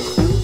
you.